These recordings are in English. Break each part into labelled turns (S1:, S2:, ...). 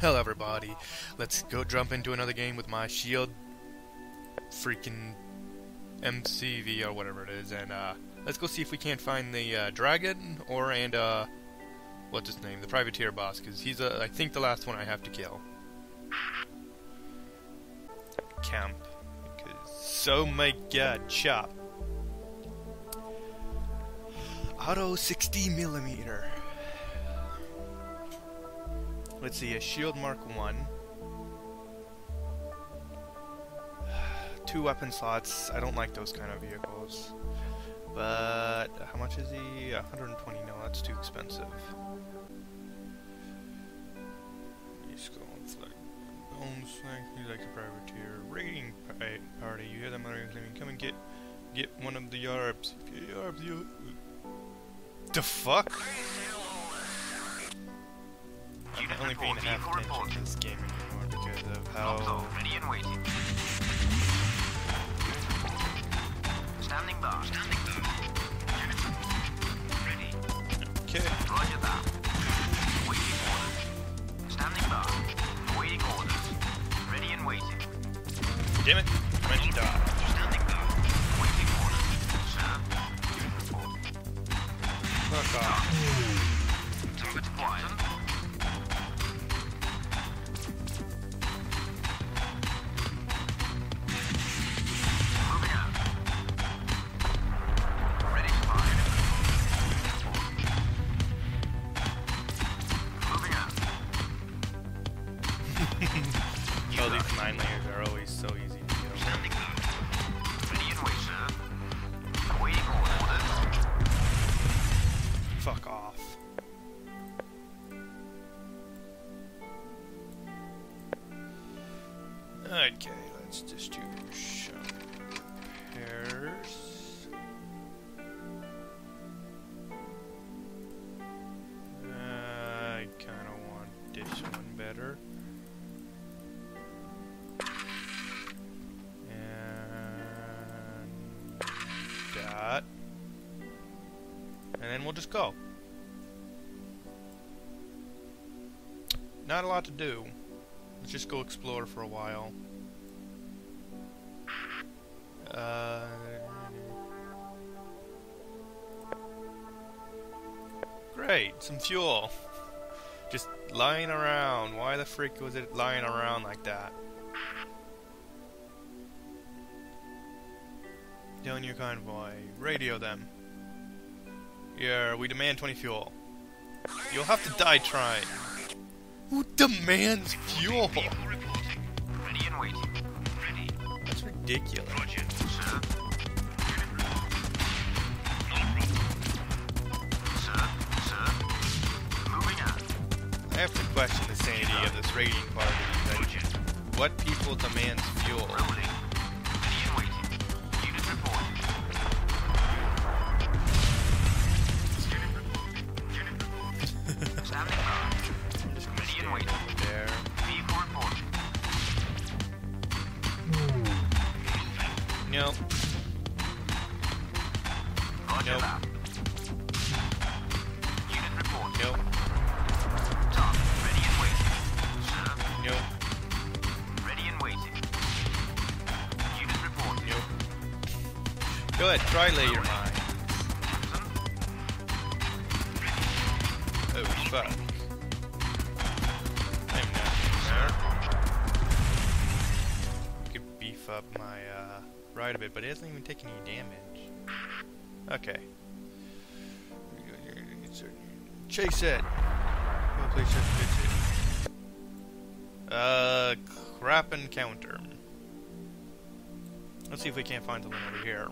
S1: Hello everybody, let's go jump into another game with my shield freaking MCV or whatever it is and uh, let's go see if we can't find the uh, dragon or and uh, what's his name, the privateer boss because he's uh, I think the last one I have to kill. Camp, because oh my god, chop. Auto 60 millimeter. Let's see, a shield mark 1. Two weapon slots. I don't like those kind of vehicles. But how much is he? 120. No, that's too expensive. He's going flag. Bone flank. He's like a privateer. Raiding eh, party. You hear that muttering claiming, come and get get one of the yarbs. Get yarbs, you. The fuck? I'm paying half attention to this game anymore because of how... Ready and waiting. Standing by. Standing by. Ready. Okay. Roger that. Waiting orders. Standing by. Waiting orders. Ready and waiting. Damn it. I meant to die. Standing by. Waiting orders. Sir. Fuck off. Target acquired. And we'll just go. Not a lot to do. Let's just go explore for a while. Uh, great, some fuel. Just lying around. Why the freak was it lying around like that? Down your convoy. Radio them. Yeah, we demand 20 fuel. You'll have to die trying. Who demands fuel? Ready and waiting. Ready. That's ridiculous. I have to question the sanity of this raiding party. What people demands fuel? Nope. Roger nope. That. Unit report. Nope. Target ready and waiting. Sir. Nope. Ready and waiting. Unit report. Nope. Go ahead, try lay but it doesn't even take any damage. Okay. Chase it! Oh, please just fix it. Uh, crap encounter. Let's see if we can't find something over here.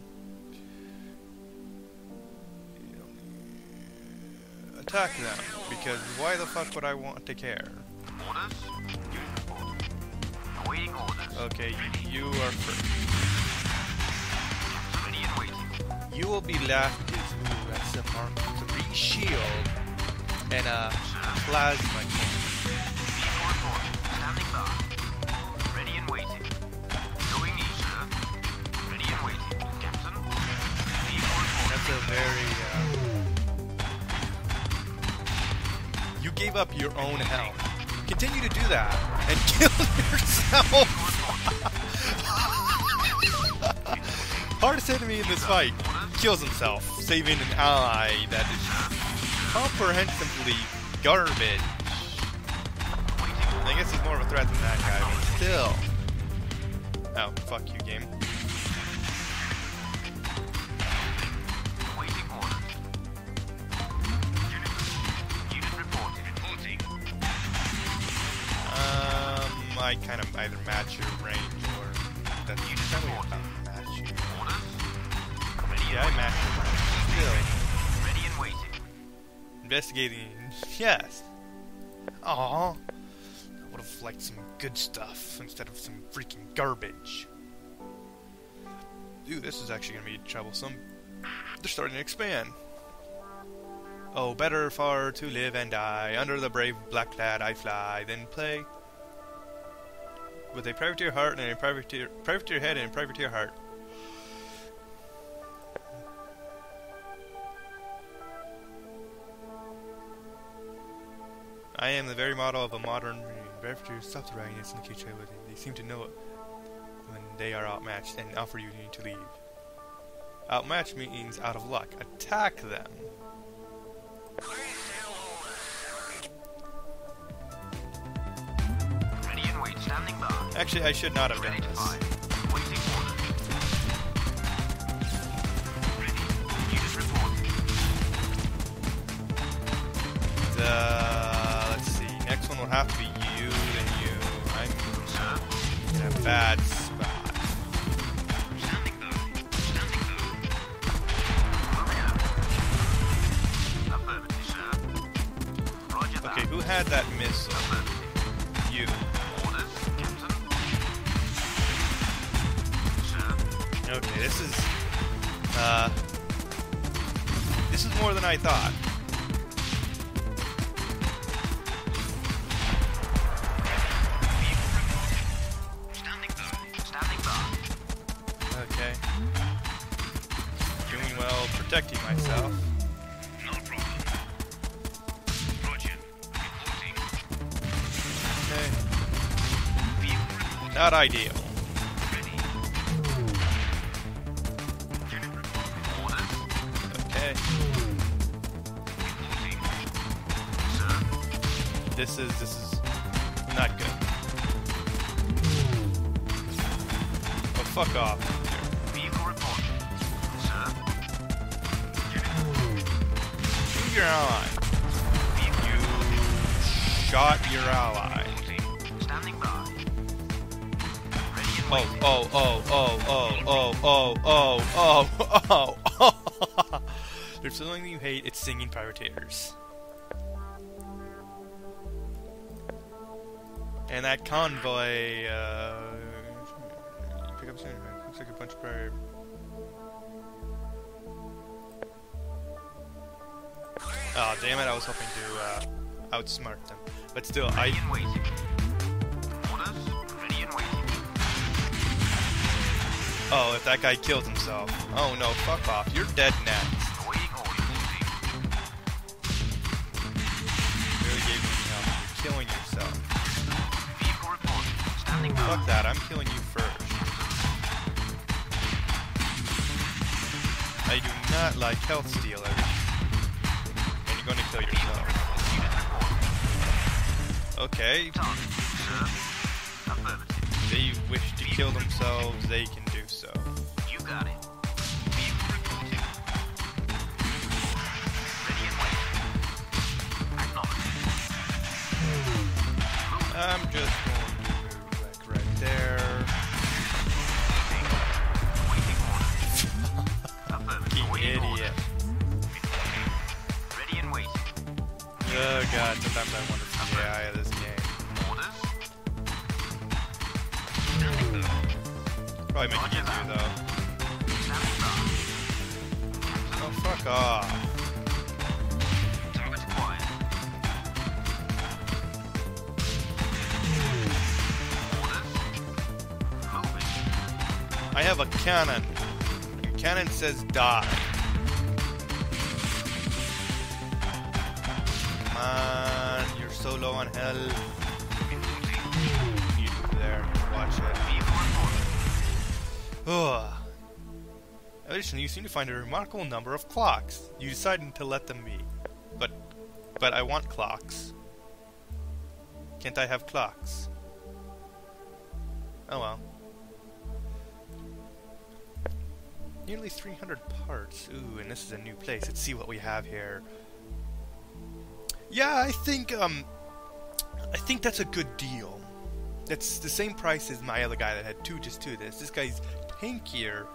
S1: Attack them, because why the fuck would I want to care? Orders? Awaiting orders. Okay, you are first. You will be left with ooh, that's a Mark 3 shield and a plasma cannon. That's a very uh, You gave up your own health Continue to do that and kill yourself. Hardest enemy in this fight kills himself, saving an ally that is comprehensively garbage. I guess he's more of a threat than that guy, but still. Oh, fuck you, game. Um, I kind of either match your range or that's match you. Yeah, I match your. Still.
S2: Ready and waiting.
S1: Investigating. Yes. Aww. I would have liked some good stuff instead of some freaking garbage. Dude, this is actually gonna be troublesome. They're starting to expand. Oh, better far to live and die. Under the brave black clad I fly, then play. With a privateer heart and a privateer, privateer head and a privateer heart. I am the very model of a modern privateer subterraneous in the future. They seem to know it when they are outmatched and offer you to leave. Outmatched means out of luck. Attack them.
S2: Ready and wait. Standing by.
S1: Actually, I should not have done this.
S2: fire. Waiting orders. Ready. Unit reporting.
S1: Uh, have to be you, then you. I'm in a bad spot. Okay, who had that missile? You. Okay, this is. Uh. This is more than I thought. Myself.
S2: No problem. Roger. Reporting.
S1: Okay. Not ideal. Okay. This is this is not good. Oh fuck off. Your ally. You shot your ally.
S2: by. Ready
S1: Oh, oh, oh, oh, oh, oh, oh, oh, oh, oh. There's something you hate, it's singing privateers. And that convoy, uh... Pick up soon. Looks like a bunch of prior... Oh, damn it, I was hoping to, uh, outsmart them. But still, I...
S2: Ready and waiting. Orders. Ready and waiting.
S1: Oh, if that guy killed himself. Oh no, fuck off. You're dead
S2: now.
S1: Really gave me help. You're killing yourself. Fuck that, I'm killing you first. I do not like health stealers kill yourself. Okay. They wish to kill themselves, they can do so.
S2: You got it.
S1: I'm just Uh, God, sometimes uh-huh. I wonder if the AI of this game.
S2: Orders. Standing by.
S1: Probably make it easier though. Oh, fuck off.
S2: Target acquired. Orders. Moving.
S1: I have a cannon. And cannon says die. So low on health.
S2: Vehicle reporting.
S1: Ugh. Additionally, you seem to find a remarkable number of clocks. You decided to let them be. But, but I want clocks. Can't I have clocks? Oh well. Nearly 300 parts. Ooh, and this is a new place. Let's see what we have here. Yeah, I think, um... I think that's a good deal. That's the same price as my other guy that had two just two of this. This guy's tankier.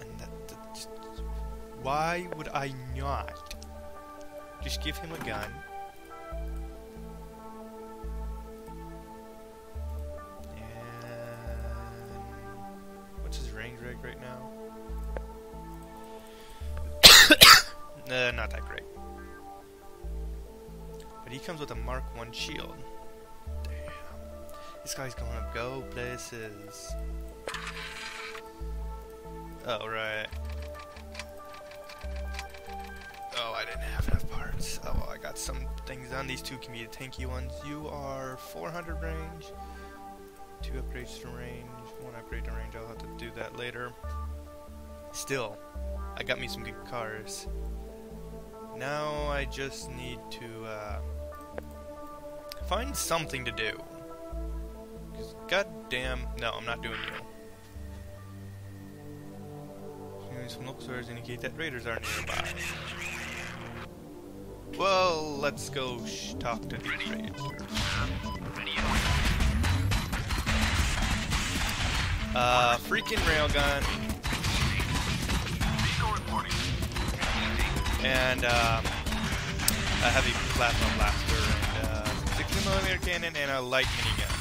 S1: And that, that just, why would I not just give him a gun? Mark 1 shield. Damn. This guy's gonna go places. Oh, right. Oh, I didn't have enough parts. Oh, well, I got some things on. These two can be the tanky ones. You are 400 range. Two upgrades to range. One upgrade to range. I'll have to do that later. Still, I got me some good cars. Now I just need to uh, find something to do. Cause goddamn, no, I'm not doing you. Some local stores indicate that raiders are nearby. Well, let's go sh talk to these raiders.
S2: Ready and waiting.
S1: Uh, freaking railgun and um, a heavy plasma 60 millimeter cannon and a light minigun.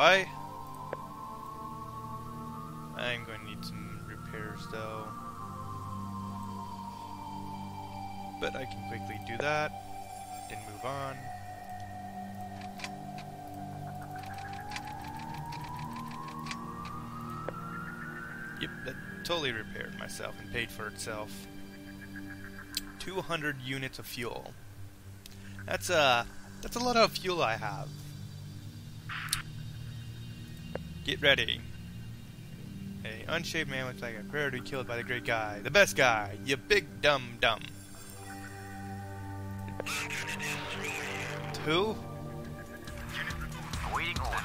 S1: I'm going to need some repairs though. But I can quickly do that and move on. Yep, that totally repaired myself and paid for itself. 200 units of fuel. That's a that's a lot of fuel I have. Get ready. A unshaved man looks like a prayer killed by the great guy, the best guy, you big dumb dumb. Two?
S2: Awaiting orders.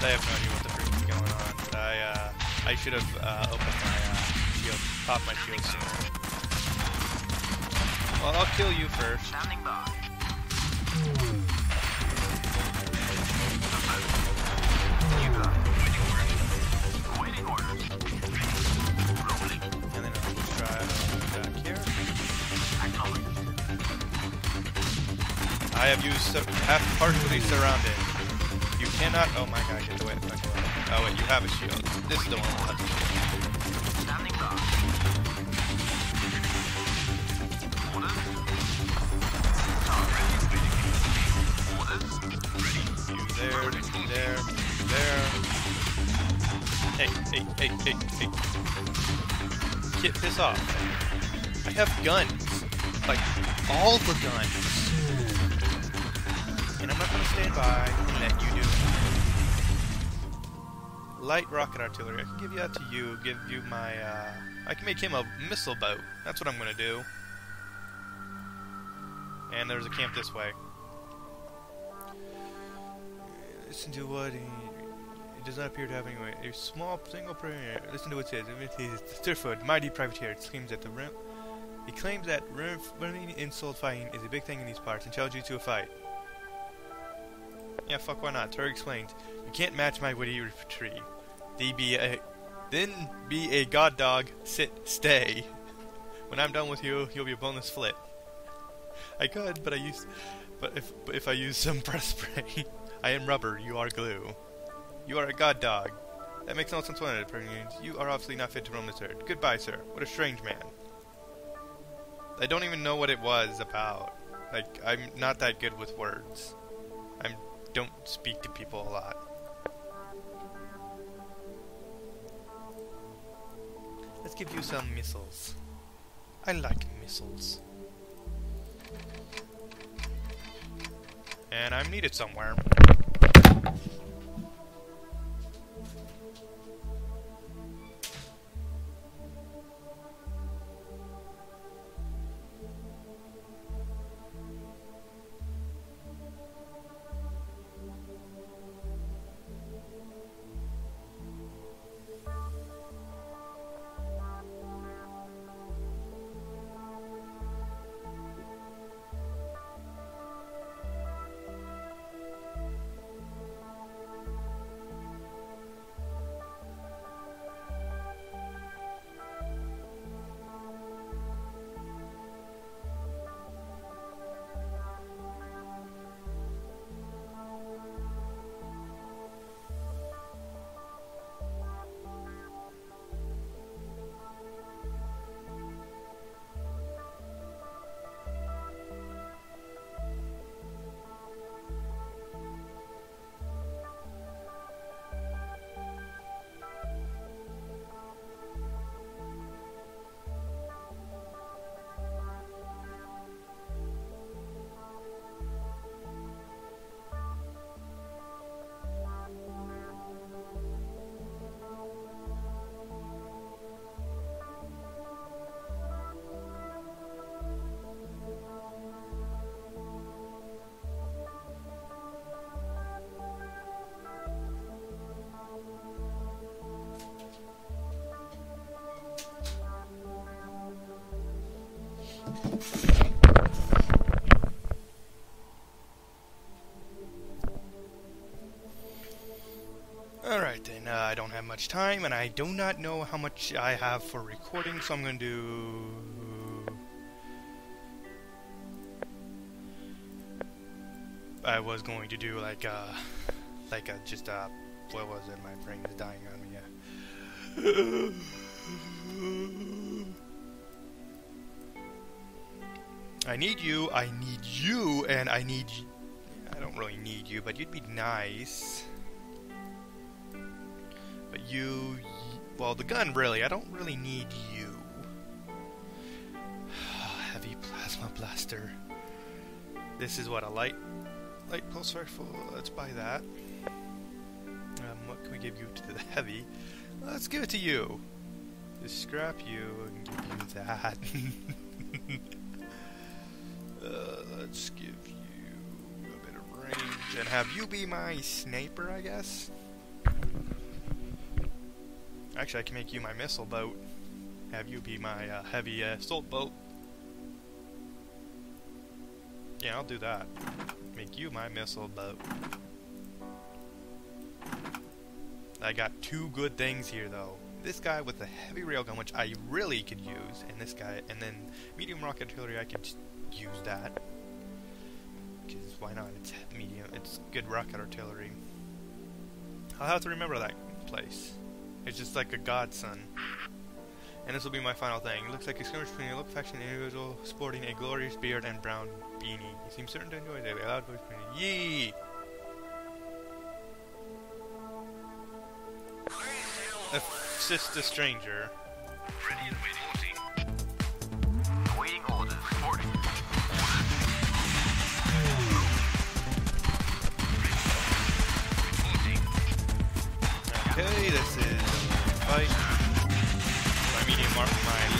S1: I have no idea what the freak is going on, I uh I should have uh, opened my uh, shield, popped my shield sooner. Well, I'll kill you first.
S2: Standing by. Affirmative. Orders. Rolling.
S1: And then I'll just try back here. I have you half partially surrounded. You cannot. Oh my god, get away! Oh wait, you have a shield. This is the one without the shield.
S2: Standing by.
S1: There, there, there. Hey, hey, hey, hey, hey. Get piss off. I have guns. Like, all the guns. And I'm not gonna stand by and let you do it. Light rocket artillery. I can give that to you. Give you my, uh... I can make him a missile boat. That's what I'm gonna do. And there's a camp this way. Listen to what he, does not appear to have any way. A small single prayer. Listen to what it says. Thurfoot, mighty privateer. Screams at the rim. He claims that running insult fighting is a big thing in these parts and challenges you to a fight. Yeah, fuck, why not? Turg explained, You can't match my witty tree. Thee be a, then be a god dog. Sit, stay. When I'm done with you, you'll be a boneless flit. I could, but I use, but if but if I use some breath spray, I am rubber. You are glue. You are a god dog. That makes no sense whatsoever. You are obviously not fit to roam this earth. Goodbye, sir. What a strange man. I don't even know what it was about. Like, I'm not that good with words. I don't speak to people a lot. Let's give you some missiles. I like missiles. And I'm needed somewhere. Alright then, uh, I don't have much time and I do not know how much I have for recording, so I'm going to do... I was going to do like uh like a just uh what was it? My brain is dying on me. Yeah. I need you. I need you, and I need. I don't really need you, but you'd be nice. But you, well, the gun really. I don't really need you. Heavy plasma blaster. This is what a light light pulse rifle. Let's buy that. Um, what can we give you to the heavy? Let's give it to you. Just scrap you and give you that. uh, let's give you a bit of range and have you be my sniper, I guess. Actually, I can make you my missile boat. Have you be my uh, heavy uh, assault boat. Yeah, I'll do that. Make you my missile boat. I got two good things here, though. This guy with the heavy railgun, which I really could use, and this guy, and then medium rocket artillery, I could use that. Because why not? It's medium. It's good rocket artillery. I'll have to remember that place. It's just like a godson. And this will be my final thing. It looks like a skirmish between a local faction individual sporting a glorious beard and brown beanie. He seems certain to enjoy it. A loud voice Yee! Assist a stranger.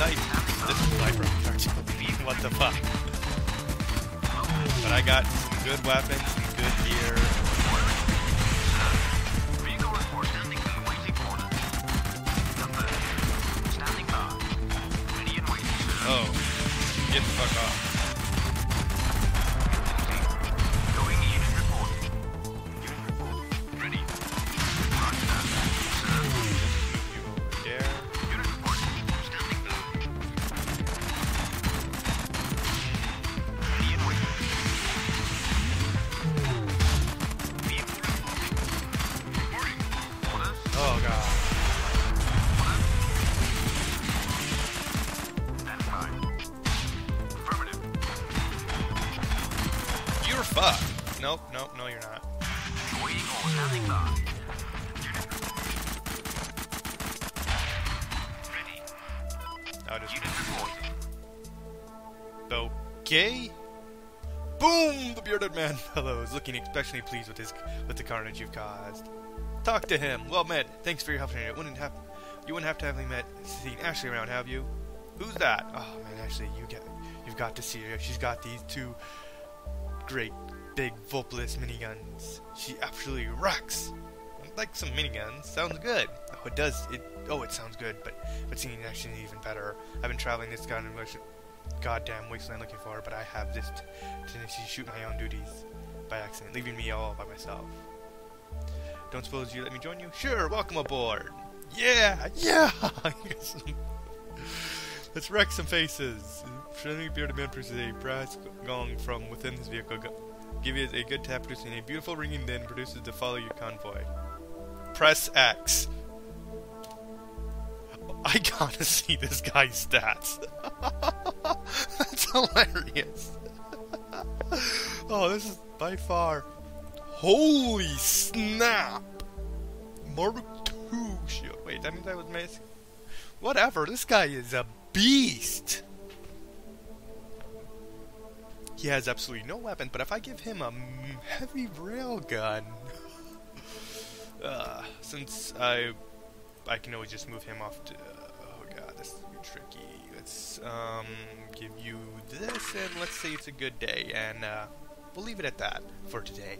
S1: Light. This. What the fuck? But I got some good weapons, some good gear. Oh, Get the fuck off. You're fucked. Nope, nope, no you're not. Just Okay. Boom! The bearded man fellow is looking especially pleased with his with the carnage you've caused. Talk to him. Well met. Thanks for your help tonight. It wouldn't have you wouldn't have to have me met seen Ashley around, have you? Who's that? Oh man, Ashley, you get you've got to see her. She's got these two great big Volpless miniguns. She absolutely rocks. Like some miniguns. Sounds good. Oh, it does. It. Oh, it sounds good. But but seeing it actually even better. I've been traveling this god goddamn wasteland looking for her, but I have this tendency to shoot my own duties by accident, leaving me all by myself. Don't suppose you let me join you? Sure. Welcome aboard. Yeah. Yeah. Let's wreck some faces. Friendly bearded man produces a brass gong from within his vehicle. Give it a good tap, producing a beautiful ringing, then produces to follow your convoy. Press X. I gotta see this guy's stats. That's hilarious. oh, this is by far. Holy snap! Mark 2 shield. Wait, that means I was missing. Whatever, this guy is a beast! He has absolutely no weapon, but if I give him a heavy railgun. uh, since I I can always just move him off to. oh god, this is tricky. Let's um give you this, and let's say it's a good day, and uh, we'll leave it at that for today.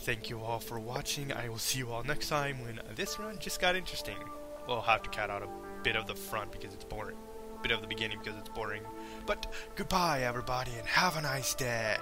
S1: Thank you all for watching. I will see you all next time when this run just got interesting. We'll have to cut out a bit of the front because it's boring, bit of the beginning because it's boring. But goodbye, everybody, and have a nice day.